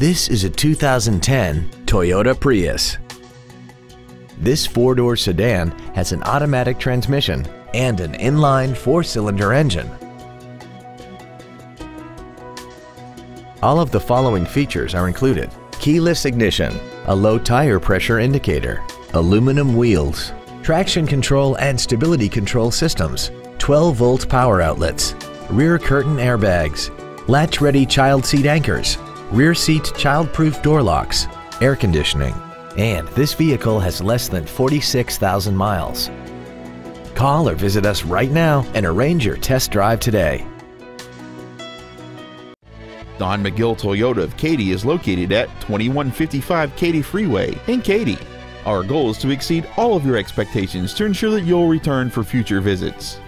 This is a 2010 Toyota Prius. This four-door sedan has an automatic transmission and an inline four-cylinder engine. All of the following features are included. Keyless ignition, a low tire pressure indicator, aluminum wheels, traction control and stability control systems, 12 volt power outlets, rear curtain airbags, latch ready child seat anchors, rear seat child proof door locks, air conditioning, and this vehicle has less than 46,000 miles. Call or visit us right now and arrange your test drive today. Don McGill Toyota of Katy is located at 2155 Katy Freeway in Katy. Our goal is to exceed all of your expectations to ensure that you'll return for future visits.